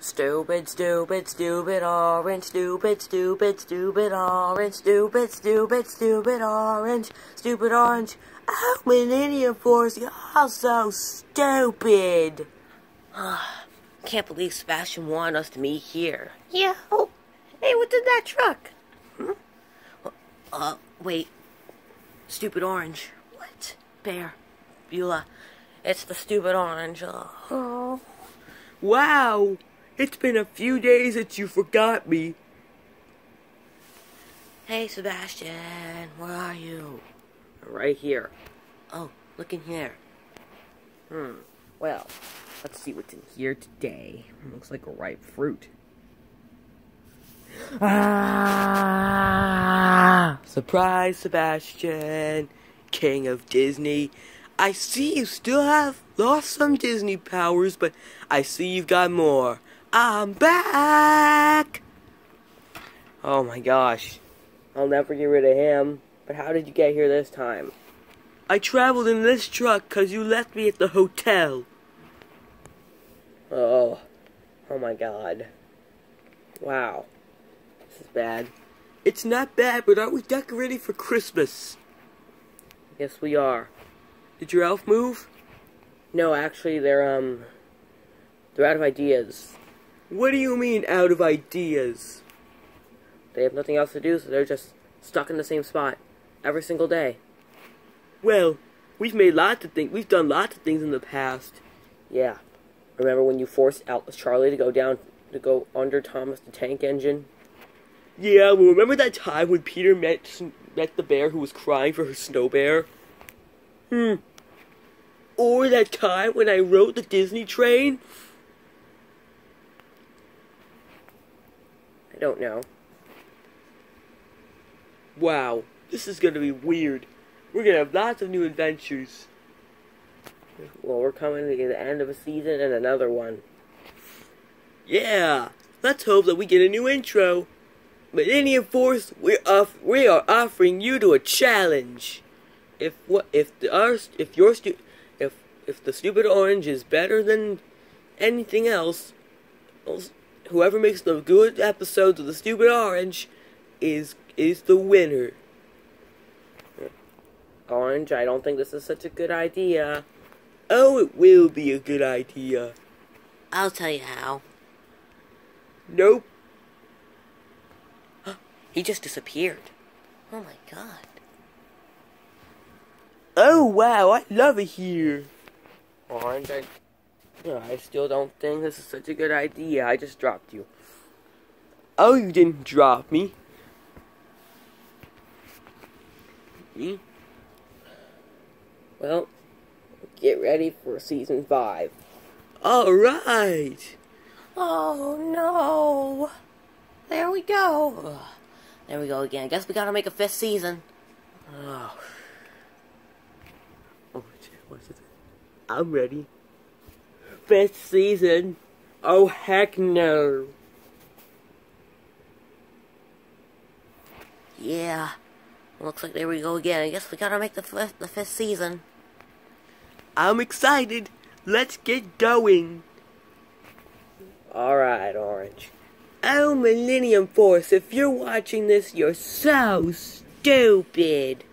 Stupid, stupid, stupid orange, stupid, stupid, stupid orange, stupid, stupid, stupid orange, stupid orange. Oh, Millennium Force, you're all so stupid. Can't believe Sebastian wanted us to meet here. Yeah. Oh, hey, what's in that truck? Hmm? Uh, wait. Stupid orange. What? Bear. Beulah. It's the stupid orange. Oh. Wow! It's been a few days that you forgot me. Hey, Sebastian. Where are you? Right here. Oh, look in here. Hmm. Well, let's see what's in here today. Looks like a ripe fruit. Ah! Surprise, Sebastian, King of Disney. I see you still have lost some Disney powers, but I see you've got more. I'm back! Oh my gosh. I'll never get rid of him. But how did you get here this time? I traveled in this truck because you left me at the hotel. Oh. Oh my god. Wow. This is bad. It's not bad, but aren't we decorating for Christmas? Yes, we are. Did your elf move? No, actually, they're, um... They're out of ideas. What do you mean, out of ideas? They have nothing else to do, so they're just stuck in the same spot. Every single day. Well, we've made lots of things. We've done lots of things in the past. Yeah. Remember when you forced Charlie to go down, to go under Thomas the Tank Engine? Yeah, well, remember that time when Peter met met the bear who was crying for her snow bear? Hmm. Or that time when I rode the Disney train? I don't know. Wow, this is gonna be weird. We're gonna have lots of new adventures. Well, we're coming to the end of a season and another one. Yeah, let's hope that we get a new intro. Millennium Force, we're off, we are offering you to a challenge. If what if the our if your stu if if the stupid orange is better than anything else, whoever makes the good episodes of the stupid orange is is the winner. Orange, I don't think this is such a good idea. Oh, it will be a good idea. I'll tell you how. Nope. he just disappeared. Oh my god. Oh wow, I love it here. Orange, I, I still don't think this is such a good idea. I just dropped you. Oh, you didn't drop me. Me? Well, get ready for season five. All right. Oh no! There we go. There we go again. Guess we gotta make a fifth season. Oh. Oh? I'm ready. Fifth season? Oh heck no. Yeah. Looks like there we go again. I guess we gotta make the fifth, the fifth season. I'm excited. Let's get going. Alright, Orange. Oh, Millennium Force, if you're watching this, you're so stupid.